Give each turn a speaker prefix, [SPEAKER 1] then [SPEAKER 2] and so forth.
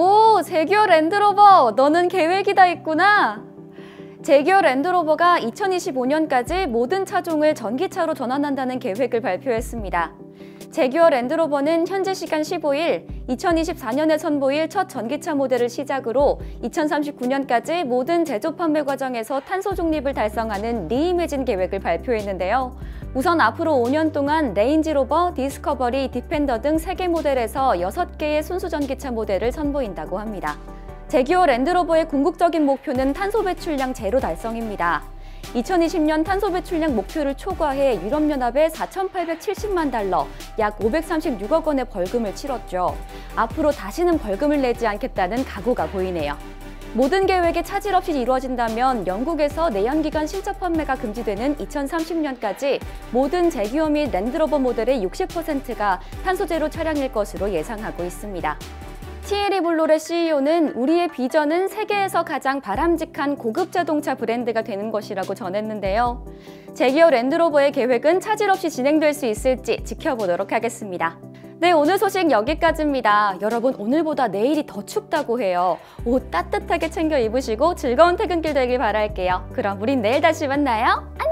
[SPEAKER 1] 오, 재규어 랜드로버, 너는 계획이 다 있구나. 재규어 랜드로버가 2025년까지 모든 차종을 전기차로 전환한다는 계획을 발표했습니다. 재규어 랜드로버는 현재 시간 15일, 2024년에 선보일 첫 전기차 모델을 시작으로 2039년까지 모든 제조 판매 과정에서 탄소 중립을 달성하는 Reimagine 계획을 발표했는데요. 우선 앞으로 5년 동안 레인지로버, 디스커버리, 디펜더 등 3개 모델에서 6개의 순수 전기차 모델을 선보인다고 합니다. 제기어 랜드로버의 궁극적인 목표는 탄소 배출량 제로 달성입니다. 2020년 탄소 배출량 목표를 초과해 유럽연합에 4,870만 달러, 약 536억 원의 벌금을 치렀죠. 앞으로 다시는 벌금을 내지 않겠다는 각오가 보이네요. 모든 계획이 차질 없이 이루어진다면 영국에서 내연기관 실적 판매가 금지되는 2030년까지 모든 제기어 및 랜드로버 모델의 60%가 탄소제로 차량일 것으로 예상하고 있습니다. 티에리 블로의 CEO는 우리의 비전은 세계에서 가장 바람직한 고급 자동차 브랜드가 되는 것이라고 전했는데요. 제기어 랜드로버의 계획은 차질 없이 진행될 수 있을지 지켜보도록 하겠습니다. 네, 오늘 소식 여기까지입니다. 여러분, 오늘보다 내일이 더 춥다고 해요. 옷 따뜻하게 챙겨 입으시고 즐거운 퇴근길 되길 바랄게요. 그럼 우린 내일 다시 만나요. 안녕!